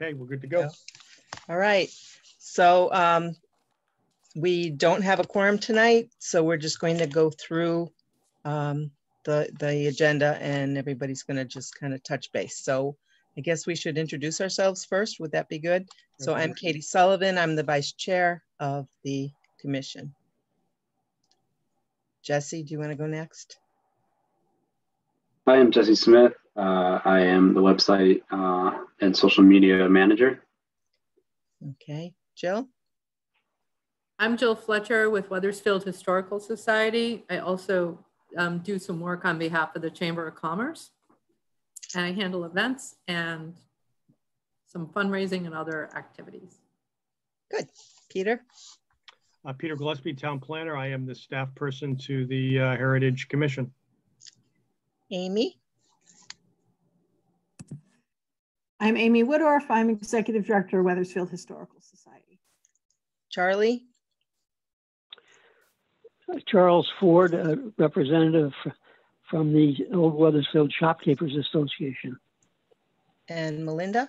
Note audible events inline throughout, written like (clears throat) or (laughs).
Okay, we're good to go. All right. So um, we don't have a quorum tonight, so we're just going to go through um, the, the agenda and everybody's going to just kind of touch base. So I guess we should introduce ourselves first. Would that be good? So I'm Katie Sullivan. I'm the vice chair of the commission. Jesse, do you want to go next? Hi, I'm Jesse Smith. Uh, I am the website uh, and social media manager. Okay. Jill? I'm Jill Fletcher with Wethersfield Historical Society. I also um, do some work on behalf of the Chamber of Commerce. And I handle events and some fundraising and other activities. Good. Peter? Uh, Peter Gillespie, Town Planner. I am the staff person to the uh, Heritage Commission. Amy? I'm Amy Woodorf. I'm Executive Director of Wethersfield Historical Society. Charlie? Charles Ford, a representative from the Old Wethersfield Shopkeepers Association. And Melinda?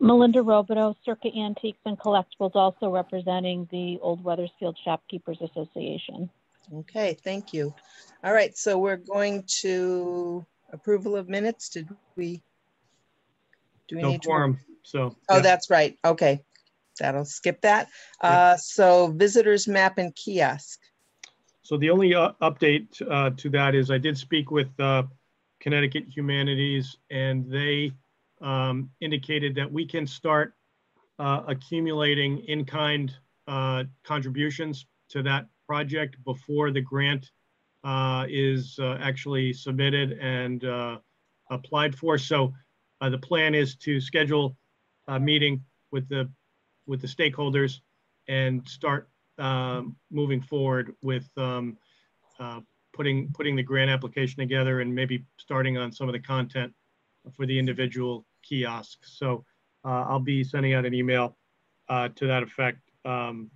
Melinda Robideau, Circa Antiques and Collectibles, also representing the Old Wethersfield Shopkeepers Association. Okay, thank you. All right, so we're going to approval of minutes. Did we? Do we No need to? quorum, so. Oh, yeah. that's right. Okay, that'll skip that. Uh, so visitors map and kiosk. So the only uh, update uh, to that is I did speak with uh, Connecticut Humanities and they um, indicated that we can start uh, accumulating in-kind uh, contributions to that project before the grant uh, is uh, actually submitted and uh, applied for. So uh, the plan is to schedule a meeting with the with the stakeholders and start um, moving forward with um, uh, putting putting the grant application together and maybe starting on some of the content for the individual kiosks. So uh, I'll be sending out an email to that effect um,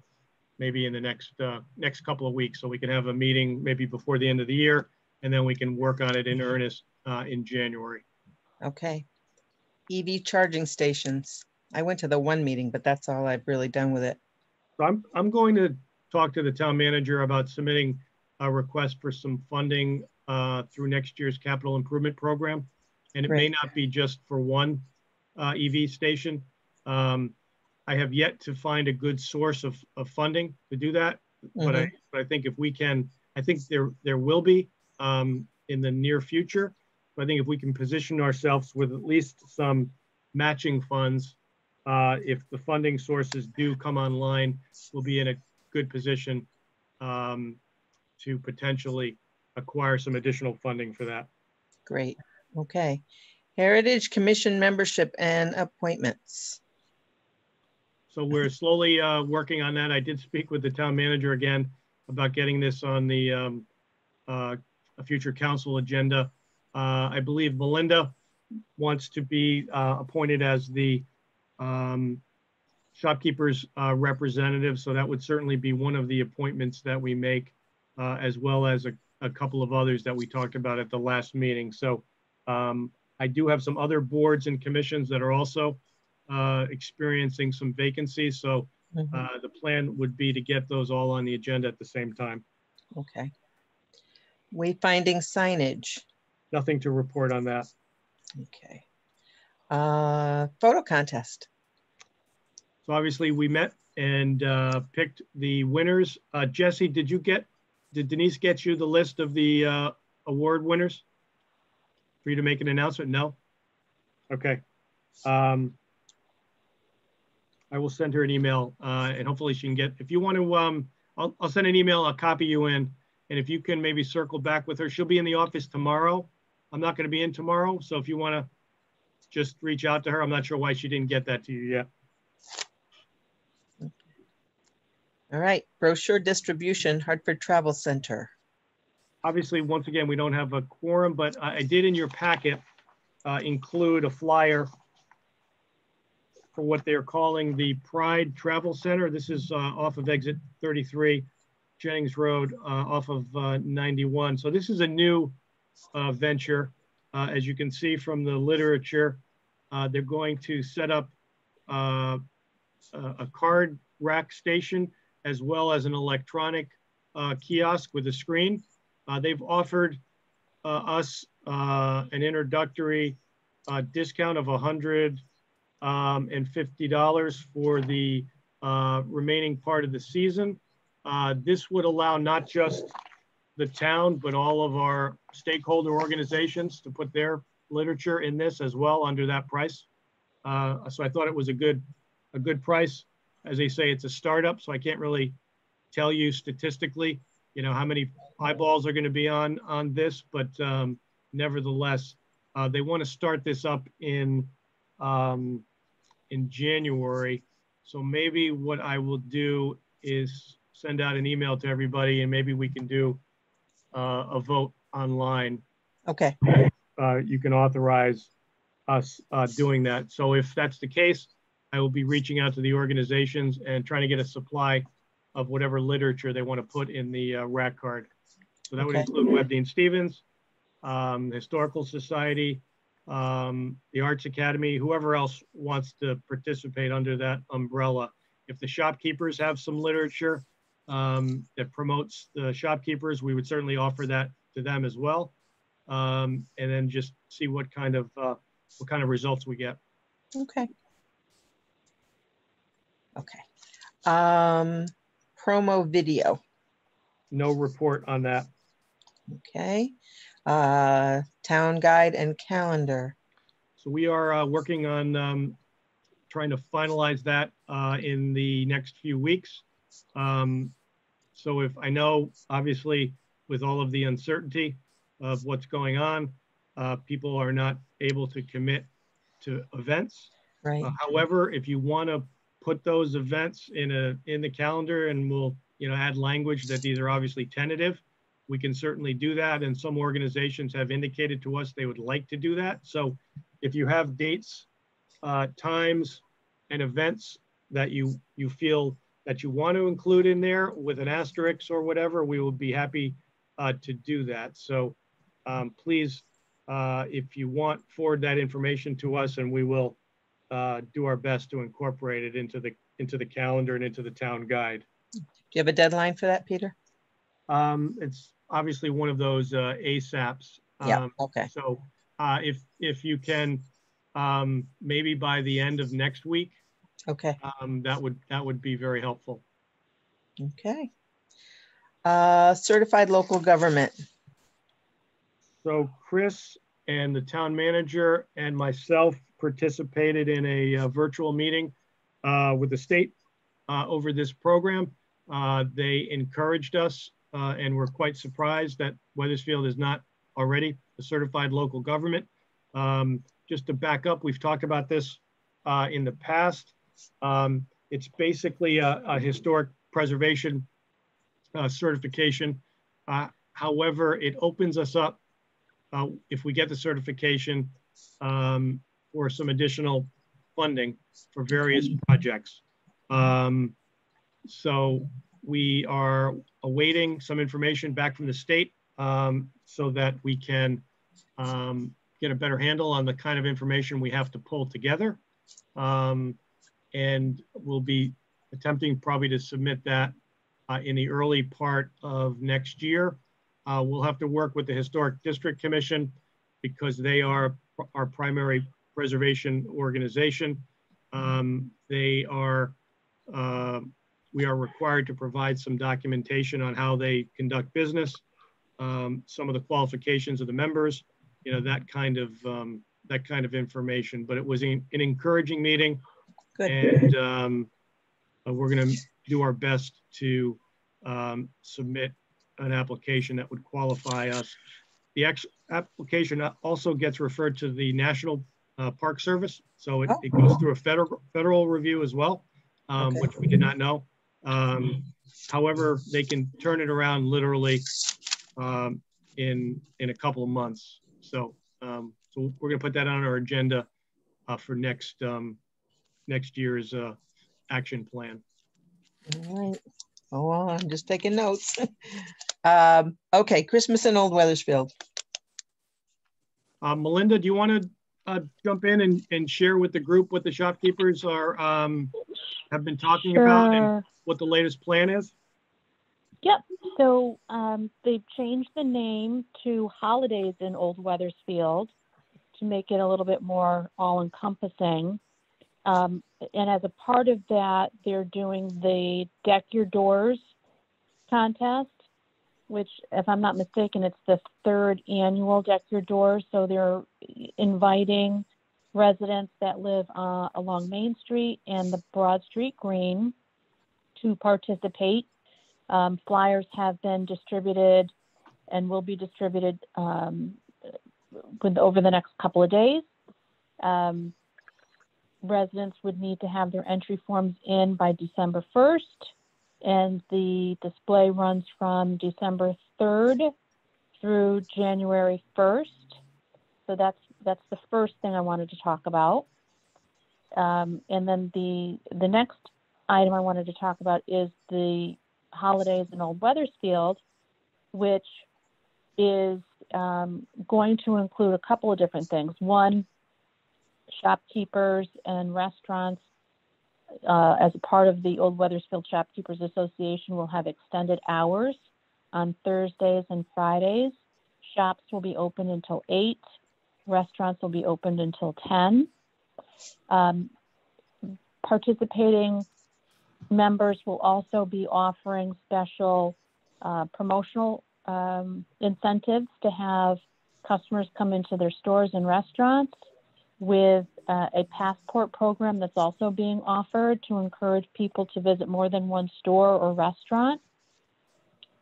maybe in the next uh, next couple of weeks so we can have a meeting maybe before the end of the year and then we can work on it in earnest uh, in January. Okay. EV charging stations. I went to the one meeting, but that's all I've really done with it. So I'm, I'm going to talk to the town manager about submitting a request for some funding uh, through next year's capital improvement program. And it may not be just for one uh, EV station. Um, I have yet to find a good source of, of funding to do that. But I, but I think if we can, I think there, there will be um, in the near future. But I think if we can position ourselves with at least some matching funds, uh, if the funding sources do come online, we'll be in a good position um, to potentially acquire some additional funding for that. Great. Okay. Heritage Commission membership and appointments. So we're slowly uh, working on that. I did speak with the town manager again about getting this on the um, uh, a future council agenda. Uh, I believe Melinda wants to be uh, appointed as the um, shopkeepers uh, representative. So that would certainly be one of the appointments that we make, uh, as well as a, a couple of others that we talked about at the last meeting. So um, I do have some other boards and commissions that are also uh, experiencing some vacancies. So Mhm. uh, the plan would be to get those all on the agenda at the same time. Okay. Wayfinding signage. Nothing to report on that. Okay. Uh, photo contest. So obviously we met and uh, picked the winners. Uh, Jesse, did you get, did Denise get you the list of the uh, award winners? For you to make an announcement? No? Okay. Um, I will send her an email uh, and hopefully she can get, if you want to, um, I'll, I'll send an email, I'll copy you in. And if you can maybe circle back with her, she'll be in the office tomorrow. I'm not going to be in tomorrow. So if you want to just reach out to her, I'm not sure why she didn't get that to you yet. All right. Brochure distribution, Hartford Travel Center. obviously, once again, we don't have a quorum, but I, I did in your packet uh, include a flyer for what they're calling the Pride Travel Center. This is uh, off of exit 33, Jennings Road, uh, off of uh, 91. So this is a new uh, venture. Uh, As you can see from the literature, they're going to set up a, card rack station as well as an electronic kiosk with a screen. They've offered us an introductory discount of $150 um, for the uh, remaining part of the season. Uh, this would allow not just the town, but all of our stakeholder organizations to put their literature in this as well under that price. Uh, so I thought it was a good, a good price. As they say, it's a startup, so I can't really tell you statistically, you know, how many eyeballs are going to be on on this, but um, nevertheless, uh, they want to start this up in um, in January. So maybe what I will do is send out an email to everybody, and maybe we can do uh, a vote online. Okay, Uh, you can authorize us uh, doing that. So if that's the case, I will be reaching out to the organizations and trying to get a supply of whatever literature they want to put in the uh, rack card. So that would Okay. include Webb-Deane-Stevens, um, Historical Society, um, the Arts Academy, whoever else wants to participate under that umbrella. If the shopkeepers have some literature um, that promotes the shopkeepers, we would certainly offer that to them as well. Um, and then just see what kind of uh, what kind of results we get. okay. Okay. Um, promo video, No report on that. okay. Uh, town guide and calendar, So we are uh, working on um, trying to finalize that uh, in the next few weeks. Um, So if, I know, obviously, with all of the uncertainty of what's going on, uh, people are not able to commit to events. right? Uh, However, if you want to put those events in a, in the calendar and we'll, you know, add language that these are obviously tentative, we can certainly do that. And some organizations have indicated to us they would like to do that. So if you have dates, uh, times and events that you, you feel that you want to include in there with an asterisk or whatever, we will be happy uh, to do that. So um, please, uh, if you want, forward that information to us and we will uh, do our best to incorporate it into the, into the calendar and into the town guide. Do you have a deadline for that, Peter? Um, it's obviously one of those uh, ASAPs. Yeah, Um, okay, So uh, if, if you can, um, maybe by the end of next week, okay, um, that would, that would be very helpful. okay. Uh, certified local government, So Chris and the town manager and myself participated in a uh, virtual meeting uh, with the state uh, over this program. Uh, They encouraged us uh, and were quite surprised that Wethersfield is not already a certified local government. Um, Just to back up, we've talked about this uh, in the past. Um, It's basically a a historic preservation uh, certification. Uh, However, it opens us up uh, if we get the certification um, for some additional funding for various projects. Um, so we are awaiting some information back from the state um, so that we can um, get a better handle on the kind of information we have to pull together. Um, and we'll be attempting probably to submit that uh, in the early part of next year. Uh, we'll have to work with the Historic District Commission because they are our primary preservation organization. Um, they are, uh, we are required to provide some documentation on how they conduct business, um, some of the qualifications of the members, you know, that kind of, um, that kind of information. But it was an an encouraging meeting. good, And um, uh, we're going to do our best to um, submit an application that would qualify us. The application also gets referred to the National uh, Park Service, so it, it goes through a federal federal review as well, um, Okay. which we did not know. Um, however, they can turn it around literally um, in in a couple of months. So, um, so we're going to put that on our agenda uh, for next um, next year's uh, action plan. all right. Oh, well, I'm just taking notes. (laughs) Um, okay, Christmas in Old Wethersfield, Uh, Melinda, do you want to uh, jump in and, and share with the group what the shopkeepers are, um, have been talking about and what the latest plan is? Yep. So um, they've changed the name to Holidays in Old Wethersfield to make it a little bit more all encompassing. Um, and as a part of that, they're doing the Deck Your Doors contest, which, if I'm not mistaken, it's the third annual Deck Your Doors. So they're inviting residents that live uh, along Main Street and the Broad Street Green to participate. Um, flyers have been distributed and will be distributed um, with, over the next couple of days. Um, residents would need to have their entry forms in by December 1st, and the display runs from December 3rd through January 1st. So that's that's the first thing I wanted to talk about. Um, and then the the next item I wanted to talk about is the holidays in Old Wethersfield, which is um, going to include a couple of different things. One, shopkeepers and restaurants, uh, as a part of the Old Wethersfield Shopkeepers Association, will have extended hours on Thursdays and Fridays. Shops will be open until 8. Restaurants will be opened until 10. Um, participating members will also be offering special uh, promotional um, incentives to have customers come into their stores and restaurants with uh, a passport program that's also being offered to encourage people to visit more than one store or restaurant.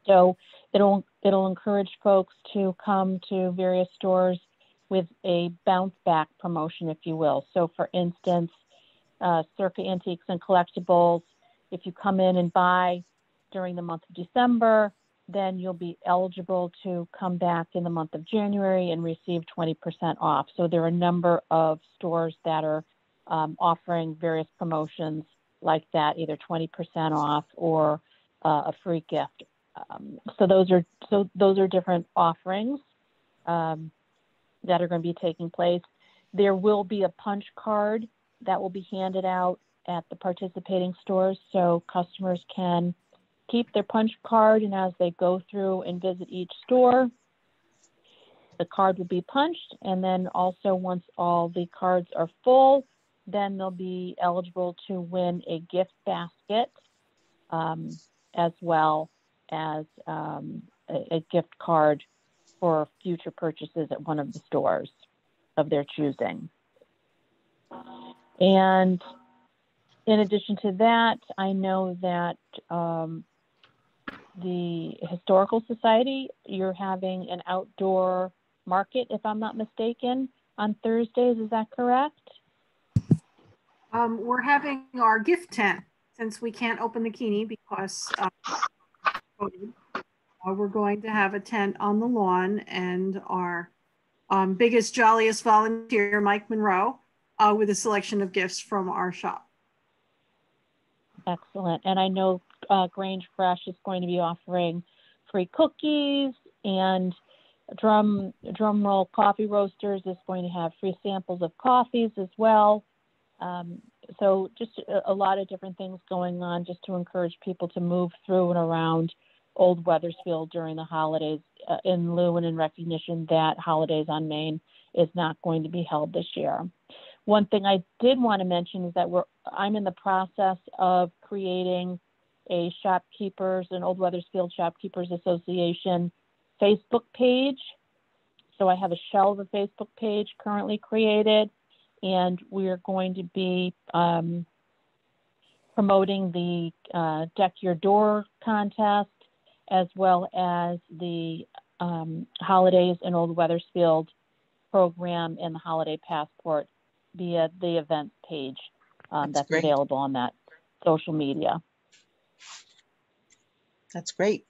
So it'll it'll encourage folks to come to various stores with a bounce back promotion, if you will. So, for instance, uh, Circa Antiques and Collectibles, if you come in and buy during the month of December, then you'll be eligible to come back in the month of January and receive 20% off. So, there are a number of stores that are um, offering various promotions like that, either 20% off or uh, a free gift. Um, so those are so those are different offerings. Um, that are going to be taking place. There will be a punch card that will be handed out at the participating stores so customers can keep their punch card and as they go through and visit each store, the card will be punched and then also once all the cards are full, then they'll be eligible to win a gift basket um, as well as um, a, a gift card for future purchases at one of the stores of their choosing. And in addition to that, I know that um, the Historical Society, you're having an outdoor market, if I'm not mistaken, on Thursdays. Is that correct? Um, we're having our gift tent since we can't open the Keeney because uh. Uh, we're going to have a tent on the lawn and our um, biggest, jolliest volunteer, Mike Monroe, uh, with a selection of gifts from our shop. Excellent. And I know uh, Grange Fresh is going to be offering free cookies and Drum Drum Roll Coffee Roasters is going to have free samples of coffees as well. Um, so just a, a, lot of different things going on just to encourage people to move through and around Old Wethersfield during the holidays uh, in lieu and in recognition that Holidays on Main is not going to be held this year. One thing I did want to mention is that we're I'm in the process of creating a shopkeepers and Old Wethersfield Shopkeepers Association Facebook page. So I have a shell of a Facebook page currently created, and we are going to be um, promoting the uh, Deck Your Door contest as well as the um, Holidays in Old Wethersfield program and the Holiday Passport via the events page um, That's that's, available on that social media. That's great.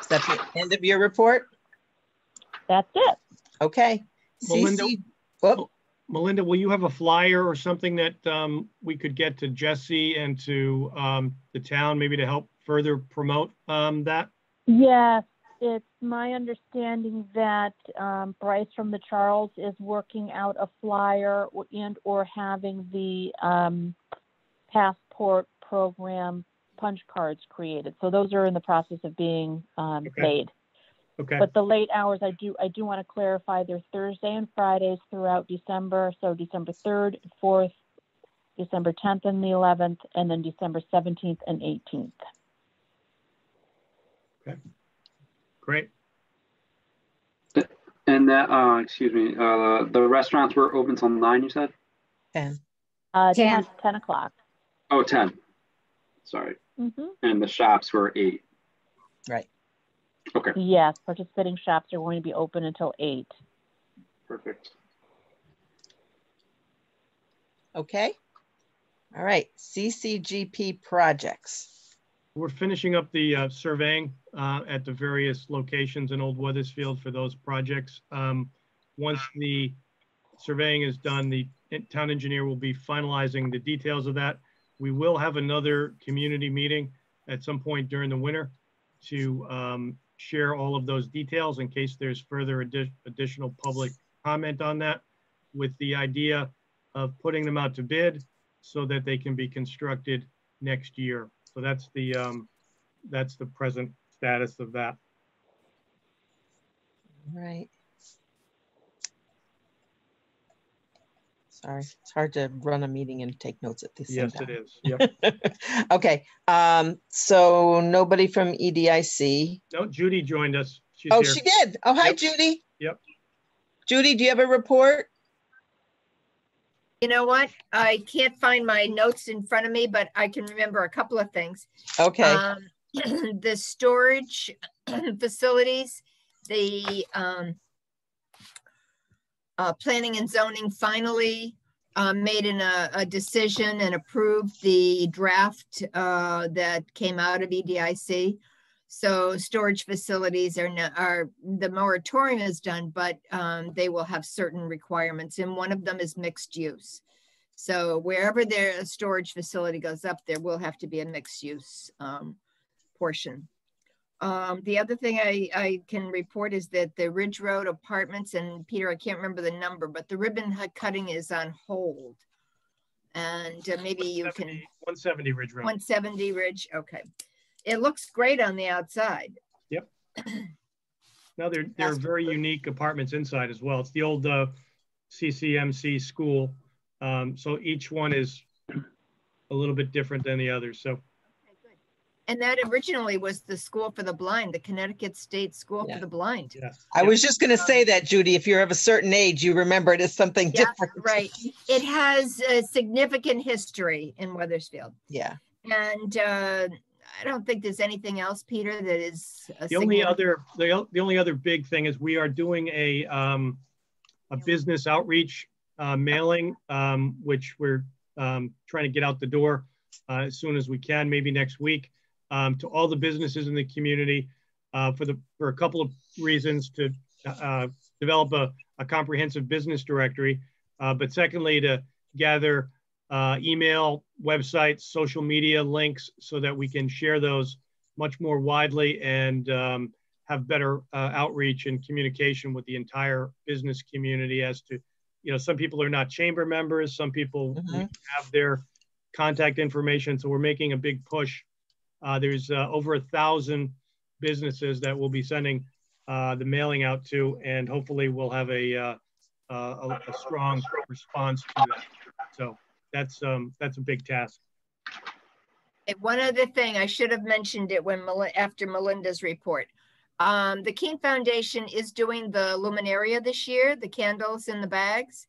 Is that the end of your report? That's it. Okay. Melinda- Cece, whoop, Melinda, will you have a flyer or something that um, we could get to Jesse and to um, the town, maybe to help further promote um, that? Yes, it's my understanding that um, Bryce from the Charles is working out a flyer and or having the um, passport program punch cards created. So those are in the process of being um, Okay. made. Okay, But the late hours, I do, I do want to clarify, they're Thursday and Fridays throughout December. So December 3rd, 4th, December 10th and the 11th, and then December 17th and 18th. Okay, great. And that, uh, excuse me, uh, the restaurants were open till nine, you said? And Uh, 10. 10, 10 o'clock. Oh, 10. Sorry. hmm And the shops were eight. right. Okay, Yes, participating shops are going to be open until 8. perfect. Okay. All right. CCGP projects. We're finishing up the uh, surveying uh, at the various locations in Old Wethersfield for those projects. Um, Once the surveying is done, the town engineer will be finalizing the details of that. We will have another community meeting at some point during the winter to um, share all of those details in case there's further addi- additional public comment on that with the idea of putting them out to bid so that they can be constructed next year. So that's the, um, that's the present status of that. Right. Sorry, it's hard to run a meeting and take notes at the same Yes, time. it is. Yep. (laughs) Okay, um, so nobody from EDIC. No, Judy joined us. She's Oh, here. she did. Oh, hi, Yep. Judy. Yep. Judy, do you have a report? You know what? I can't find my notes in front of me, but I can remember a couple of things. Okay, Um, (clears throat) the storage (clears throat) facilities, the, um, uh, planning and zoning finally, uh, made an, uh, a decision and approved the draft, uh, that came out of EDIC. So storage facilities are, no- are, the moratorium is done, but, um, they will have certain requirements and one of them is mixed use. So wherever their storage facility goes up, there will have to be a mixed use, um, portion. Um, the other thing I, I can report is that the Ridge Road Apartments and Peter, I can't remember the number, but the ribbon cutting is on hold. And uh, maybe you can, 170 Ridge Road. one seventy Ridge, okay. It looks great on the outside. Yep. (clears throat) now they're, they're very unique apartments inside as well. It's the old uh, CCMC school. Um, So each one is (clears throat) a little bit different than the others. So. And that originally was the School for the Blind, the Connecticut State School Yeah. for the Blind. yes. I was just gonna say that, Judy, if you're of a certain age, you remember it as something Yeah, different. right. It has a significant history in Wethersfield. Yeah, And uh, I don't think there's anything else, Peter, that is. a The only other, the, the only other big thing is we are doing a, um, a business outreach, uh, mailing, um, which we're, um, trying to get out the door, uh, as soon as we can, maybe next week, um, to all the businesses in the community, uh, for the, for a couple of reasons to, uh, develop a, a comprehensive business directory. Uh, but secondly, to gather, uh, email, websites, social media links so that we can share those much more widely and um, have better uh, outreach and communication with the entire business community as to, you know, some people are not chamber members, some people Mhm. have their contact information. So we're making a big push. Uh, there's uh, over a thousand businesses that we'll be sending uh, the mailing out to, and hopefully we'll have a, a, a strong response to that. So that's um, that's a big task. One other thing, I should have mentioned it when, after Melinda's report. Um, the Keene Foundation is doing the luminaria this year, the candles in the bags.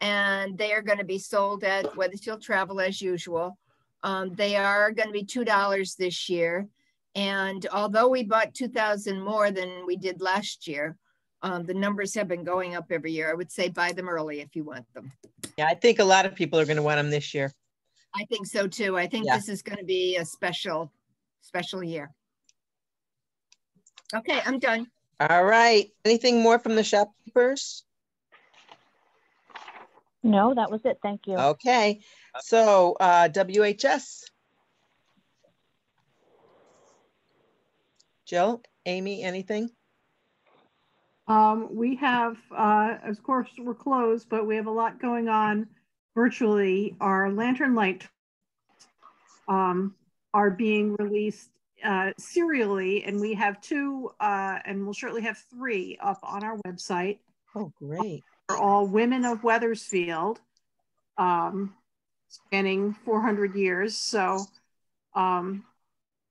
And they are going to be sold at Wethersfield Travel as usual. Um, they are going to be two dollars this year. And although we bought two thousand more than we did last year, um, the numbers have been going up every year. I would say buy them early if you want them. yeah, I think a lot of people are gonna want them this year. I think so too. I think Yeah. this is going to be a special, special year. Okay, I'm done. All right, anything more from the shopkeepers? No, that was it. Thank you. Okay, so, uh, WHS. Jill, Amy, anything? Um, we have, uh, of course, we're closed, but we have a lot going on virtually. Our lantern light um, are being released uh, serially, and we have two, uh, and we'll shortly have three up on our website. Oh, great. They're all women of Wethersfield, um, spanning 400 years. So um,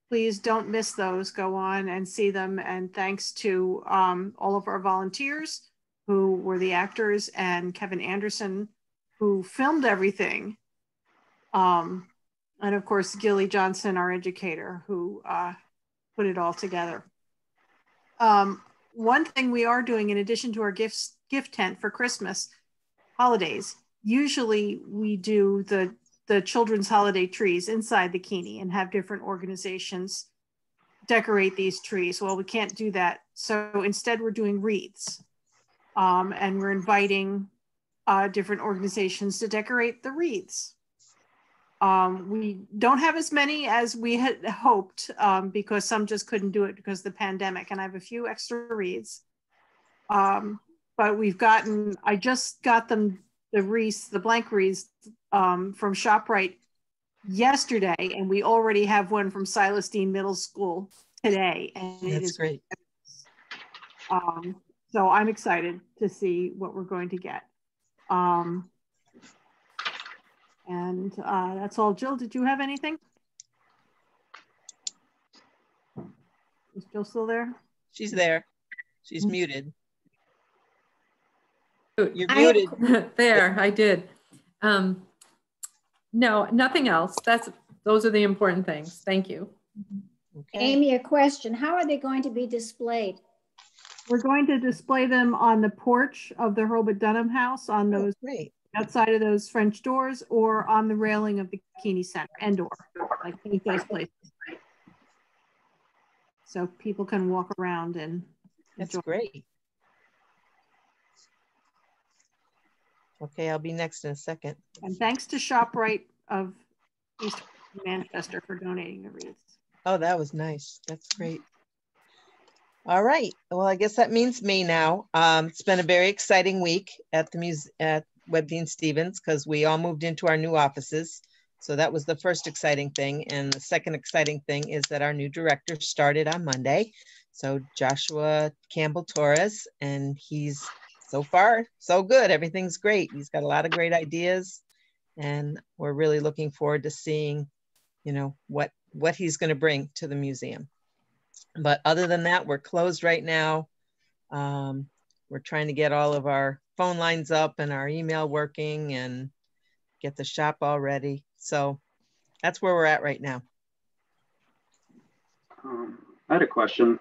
please don't miss those. Go on and see them. And thanks to um, all of our volunteers who were the actors and Kevin Anderson who filmed everything. Um, and of course, Gilly Johnson, our educator, who uh, put it all together. Um, one thing we are doing in addition to our gifts, gift tent for Christmas holidays, usually we do the the children's holiday trees inside the Keeney and have different organizations decorate these trees. Well, we can't do that. So instead we're doing wreaths um, and we're inviting uh, different organizations to decorate the wreaths. Um, we don't have as many as we had hoped um, because some just couldn't do it because of the pandemic. And I have a few extra wreaths. Um, but we've gotten, I just got them the wreaths, the blank wreaths um, from ShopRite yesterday, and we already have one from Silas Deane Middle School today. And it That's is great. um, so I'm excited to see what we're going to get. Um, and uh, that's all. Jill, did you have anything? Is Jill still there? She's there. She's muted. You're I- (laughs) There, I did. Um, no, nothing else. That's, those are the important things. Thank you. Okay. Amy, a question. How are they going to be displayed? We're going to display them on the porch of the Hurlbut Dunham House on Oh, those Great. outside of those French doors or on the railing of the Keeney Center and door, like both those places. So people can walk around and That's enjoy. great. Okay, I'll be next in a second. And thanks to ShopRite of East Manchester for donating the wreaths. Oh, that was nice. That's great. All right. Well, I guess that means me now. Um, it's been a very exciting week at the muse at Webb-Deane-Stevens because we all moved into our new offices. So that was the first exciting thing. And the second exciting thing is that our new director started on Monday. So Joshua Campbell Torres, and he's so far so good. Everything's great. He's got a lot of great ideas, and we're really looking forward to seeing, you know, what what he's going to bring to the museum. But other than that, we're closed right now. Um, we're trying to get all of our phone lines up and our email working and get the shop all ready. So that's where we're at right now. Um, I had a question.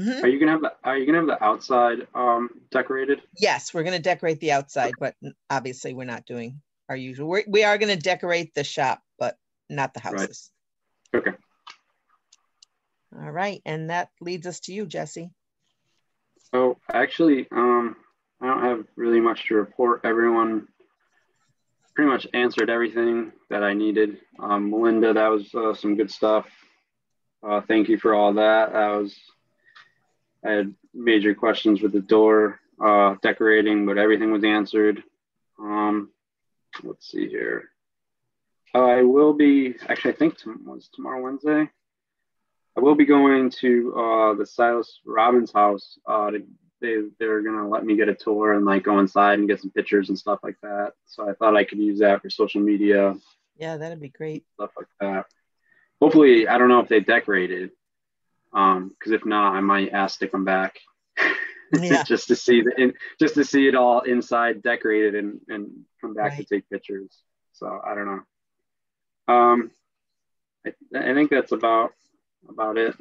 Mhm. Are you gonna have the Are you gonna have the outside um, decorated? Yes, we're going to decorate the outside, but obviously we're not doing our usual. We're, we are going to decorate the shop, but not the Right. houses. Okay. All right. And that leads us to you, Jesse. So actually, um, I don't have really much to report. Everyone pretty much answered everything that I needed. Um, Melinda, that was uh, some good stuff. Uh, thank you for all that. That was I had major questions with the door uh, decorating, but everything was answered. Um, let's see here. Uh, I will be actually. I think tom- was tomorrow Wednesday. I will be going to uh, the Silas Robbins house. Uh, to, they they're gonna let me get a tour and like go inside and get some pictures and stuff like that. So I thought I could use that for social media Yeah, that'd be great. stuff like that. Hopefully, I don't know if they decorated. Um, because if not, I might ask to come back (laughs) Yeah. just to see the in, just to see it all inside decorated and and come back Right. to take pictures. So I don't know. Um, I, I think that's about about it.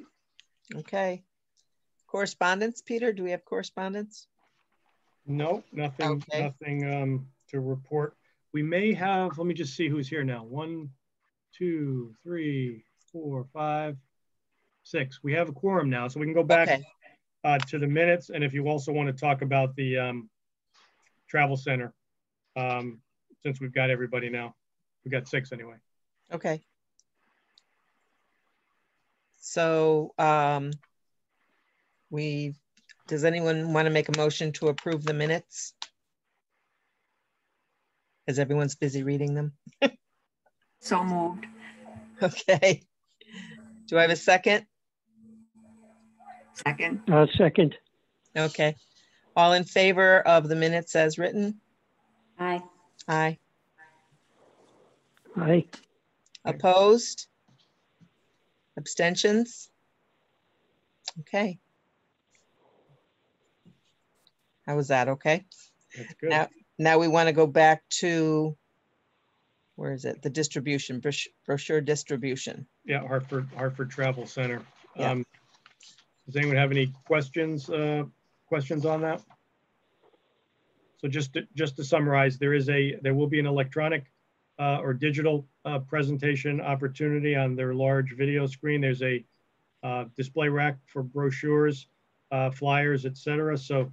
Okay. Correspondence, Peter? Do we have correspondence? No, nothing, Okay. nothing um, to report. We may have, let me just see who's here now. One, two, three, four, five, six. We have a quorum now, so we can go back Okay. uh, to the minutes. And if you also want to talk about the um, travel center, um, since we've got everybody now, we've got six anyway. Okay. So, um, we, does anyone want to make a motion to approve the minutes? As everyone's busy reading them. So moved. (laughs) Okay. Do I have a second? Second. Uh, second, Okay. All in favor of the minutes as written? Aye. Aye. aye, Opposed? Abstentions? Okay. How was that? Okay. That's good. Now, now we want to go back to, where is it? The distribution, brosh- brochure distribution. Yeah, Hartford, Hartford Travel Center. Yeah. Um, Does anyone have any questions, uh, questions on that? So just, to- just to summarize, there is a, there will be an electronic uh, or digital uh, presentation opportunity on their large video screen. There's a uh, display rack for brochures, uh, flyers, etc. So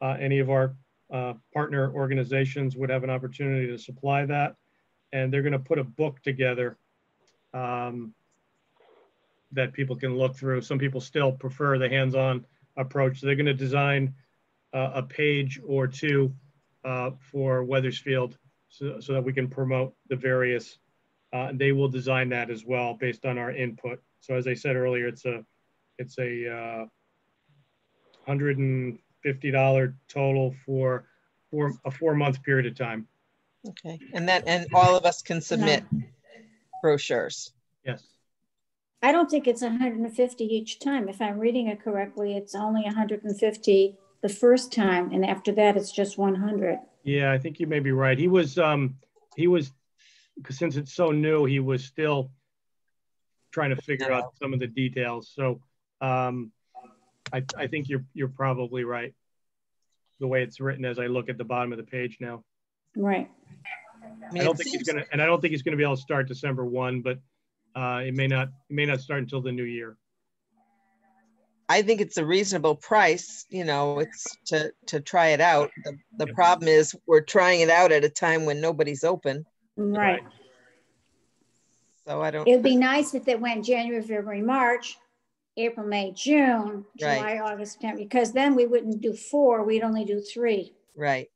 uh, any of our uh, partner organizations would have an opportunity to supply that. And they're going to put a book together um, that people can look through. Some people still prefer the hands-on approach. So they're going to design uh, a page or two uh, for Wethersfield so, so that we can promote the various. Uh, they will design that as well based on our input. So as I said earlier, it's a it's a uh, hundred and fifty dollar total for for a four month period of time. Okay, and that, and all of us can submit brochures. Yes. I don't think it's hundred and fifty each time. If I'm reading it correctly, it's only hundred and fifty the first time, and after that, it's just one hundred. Yeah, I think you may be right. He was, um, he was, because since it's so new, he was still trying to figure out some of the details. So, um, I, I think you're, you're probably right. The way it's written as I look at the bottom of the page now. Right. I I don't it think he's gonna, and I don't think he's gonna be able to start December one, but, uh, it may not, it may not start until the new year. I think it's a reasonable price, you know, it's to, to try it out. The, the problem is we're trying it out at a time when nobody's open. Right. So I don't, It'd be nice if it went January, February, March, April, May, June, Right. July, August, September, because then we wouldn't do four, we'd only do three. right.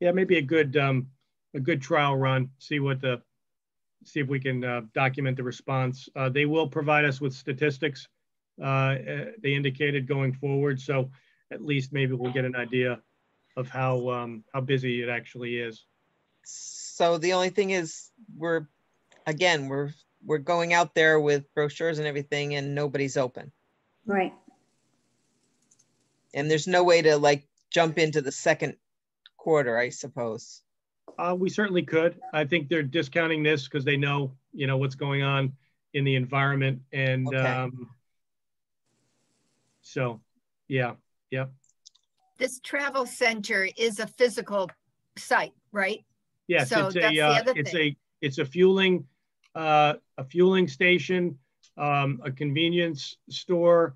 Yeah, maybe a good, um, a good trial run, see what the, see if we can, uh, document the response. Uh, they will provide us with statistics, uh, uh, they indicated going forward, so at least maybe we'll get an idea of how, um, how busy it actually is. So the only thing is, we're, again, we're, we're going out there with brochures and everything and nobody's open. Right. And there's no way to like jump into the second quarter, I suppose. Uh, we certainly could. I think they're discounting this because they know, you know, what's going on in the environment and, Okay. um, so, yeah, yeah. This travel center is a physical site, right? Yes, So it's that's a, the uh, other it's thing. a, it's a fueling, uh, a fueling station, um, a convenience store.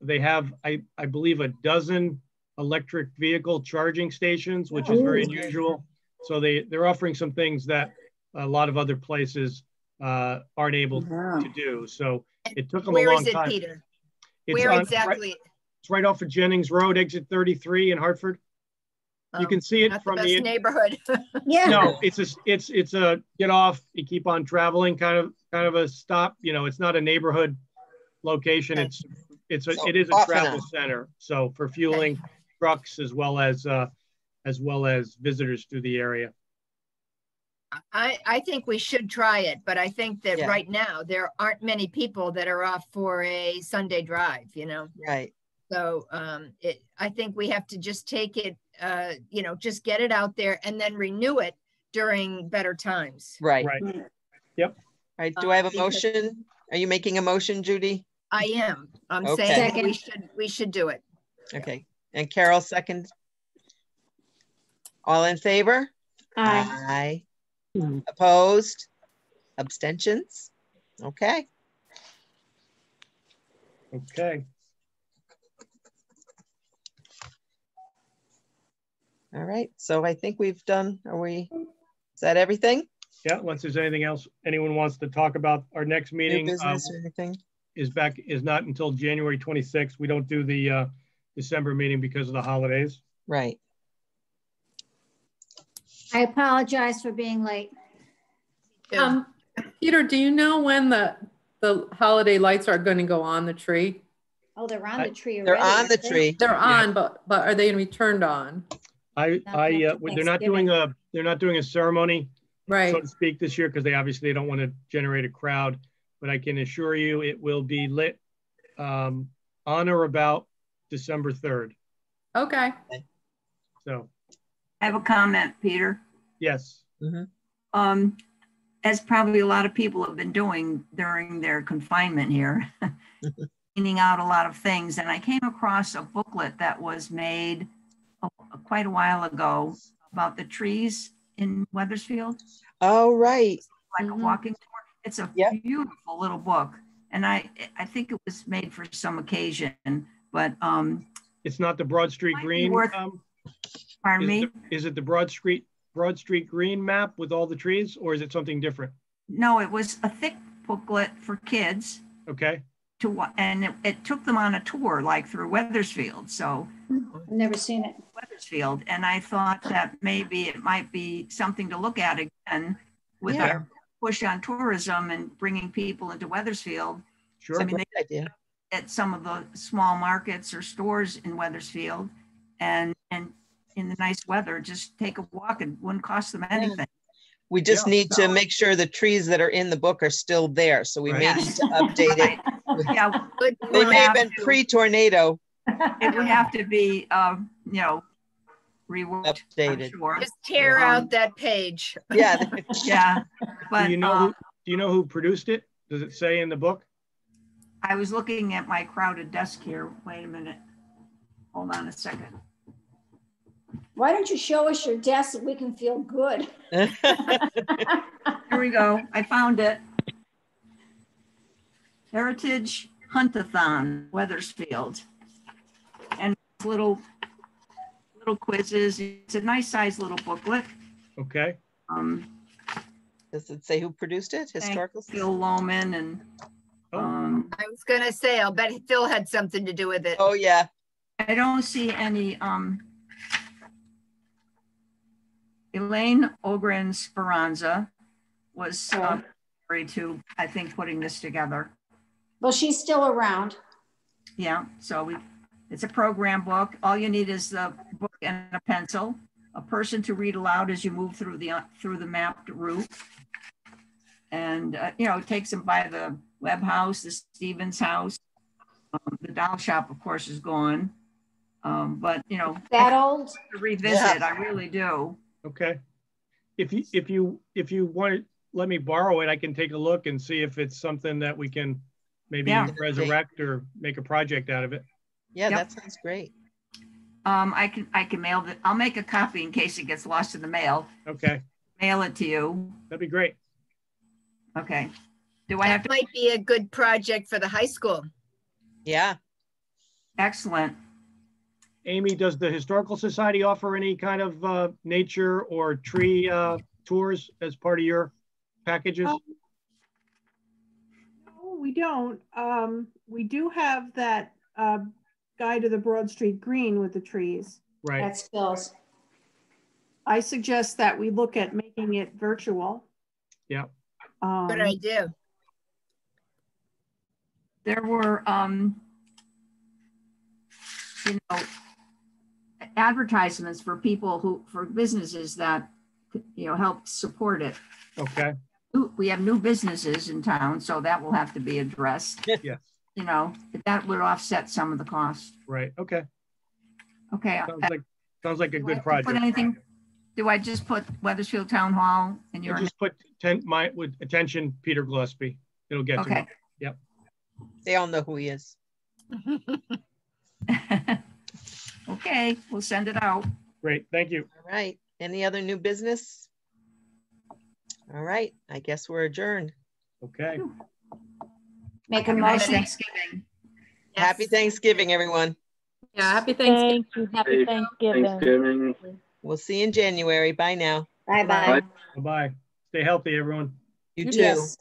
They have, I, I believe, a dozen electric vehicle charging stations, which is very Ooh. unusual. So they, they're offering some things that a lot of other places, uh, aren't able Wow. to do. So it took them a Where long is it, time. Peter? It's Where on- right- exactly? It's right off of Jennings Road, exit 33 in Hartford. You Um, can see it Not the from best the, neighborhood. (laughs) Yeah. no, it's a, it's, it's a get off, you keep on traveling kind of, kind of a stop, you know, it's not a neighborhood location. Okay. It's, it's, a So it is a travel on. center. So for fueling trucks as well as, uh, as well as visitors through the area. I, I think we should try it, but I think that Yeah. right now, there aren't many people that are off for a Sunday drive, you know? Right. So um, it, I think we have to just take it, uh, you know, just get it out there and then renew it during better times. Right. Right. Yep. Right. Do I have a motion? Are you making a motion, Judy? I am. I'm Okay. saying we should, we should do it. Okay. And Carol, second. All in favor? Aye. Aye. Mm. Opposed? Abstentions? Okay. Okay. All right. So I think we've done, are we, is that everything? Yeah, unless there's anything else anyone wants to talk about, our next meeting uh, business or anything? is back, is not until January 26th. We don't do the uh, December meeting because of the holidays. Right. I apologize for being late. Yeah. Um, Peter, do you know when the, the holiday lights are going to go on the tree? Oh, they're on the tree They're on the they? tree. They're on, but, but are they going to be turned on? I, I, uh, they're not doing a, they're not doing a ceremony, Right. so to speak, this year because they obviously don't want to generate a crowd. But I can assure you, it will be lit um, on or about December 3rd. Okay. So, I have a comment, Peter. yes. Um, as probably a lot of people have been doing during their confinement here, (laughs) cleaning out a lot of things. And I came across a booklet that was made a- quite a while ago about the trees in Wethersfield, Oh, right. like a Mhm. walking tour. It's a Yep. beautiful little book. And I, I think it was made for some occasion, but, um, It's not the Broad Street Green. worth- um, pardon Is me? it the- is it the Broad Street, Broad Street Green map with all the trees or is it something different? No, it was a thick booklet for kids. Okay, to and it, it took them on a tour like through Wethersfield. So I've never seen it. Wethersfield, and I thought that maybe it might be something to look at again with Yeah. our push on tourism and bringing people into Wethersfield sure. I mean, Great idea. at some of the small markets or stores in Wethersfield, and and in the nice weather, just take a walk. It wouldn't cost them anything. We just Yeah. need to make sure the trees that are in the book are still there. So we may need to update it. Yeah, Good (laughs) They may have have been to- pre-tornado (laughs) it would have to be, um, you know, reworked. Updated. sure. Just tear Um, out that page. (laughs) Yeah, Yeah, but Do you know, um, who- do you know who produced it? Does it say in the book? I was looking at my crowded desk here. Wait a minute. Hold on a second. Why don't you show us your desk so we can feel good? (laughs) Here we go. I found it. Heritage Huntathon, Wethersfield. And little, little quizzes. It's a nice sized little booklet. Okay, Um, Does it say who produced it? Historical? Phil Loman and, Oh. um, I was gonna say, I'll bet Phil had something to do with it. Oh, yeah. I don't see any, um, Elaine Ogren Speranza was, uh, married to, I think, putting this together. Well, she's still around. Yeah, so we, it's a program book. All you need is the book and a pencil, a person to read aloud as you move through the, uh, through the mapped route. And, uh, you know, it takes them by the Webb House, the Stevens House. Um, The doll shop, of course, is gone. Um, But, you know, That old? to revisit, I really do. Okay. If you, if you, if you want to let me borrow it, I can take a look and see if it's something that we can maybe Yeah. resurrect or make a project out of it. Yeah, Yep. that sounds great. Um, I can, I can mail it. I'll make a copy in case it gets lost in the mail. Okay, Mail it to you. that'd be great. Okay. Do I have to? might be a good project for the high school. Yeah. Excellent. Amy, does the Historical Society offer any kind of uh, nature or tree uh, tours as part of your packages? Oh. No, we don't. Um, we do have that, uh, guide to the Broad Street Green with the trees. Right, That's Phil's. I suggest that we look at making it virtual. Yeah. Um, Good idea. there were, um, you know, advertisements for people who, for businesses that, you know, help support it. okay, We have new businesses in town, so that will have to be addressed, yes, you know, but that would offset some of the cost. right, okay. Okay. Sounds like, sounds like a do I good have to Put anything, do I just put Wethersfield Town Hall in You your, Just put ten, my, with attention, Peter Gillespie. It'll get to okay. him. They all know who he is. (laughs) (laughs) Okay, we'll send it out. Great, thank you. All right. Any other new business? All right. I guess we're adjourned. Okay, Make a nice motion. Thanksgiving. Happy Thanksgiving, everyone. Yeah, happy Thanksgiving. Thank you. Happy Thanksgiving. Thanksgiving. We'll see you in January. Bye now. Bye-bye. bye-bye. Stay healthy, everyone. You too. Yes.